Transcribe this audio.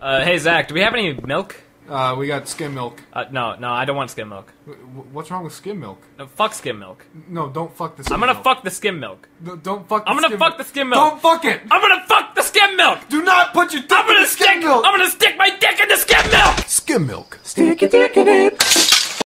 Uh, hey Zach, do we have any milk? Uh, we got skim milk. Uh, no, no, I don't want skim milk. W- What's wrong with skim milk? No, fuck skim milk. No, don't fuck the skim I'm gonna milk. fuck the skim milk. No, don't fuck the I'm gonna fuck milk. the skim milk. Don't fuck it! I'm gonna fuck the skim milk. Do not put your dick I'm in gonna the skim stick. milk! I'm gonna stick my dick in the skim milk. Skim milk. Stick your dick in it.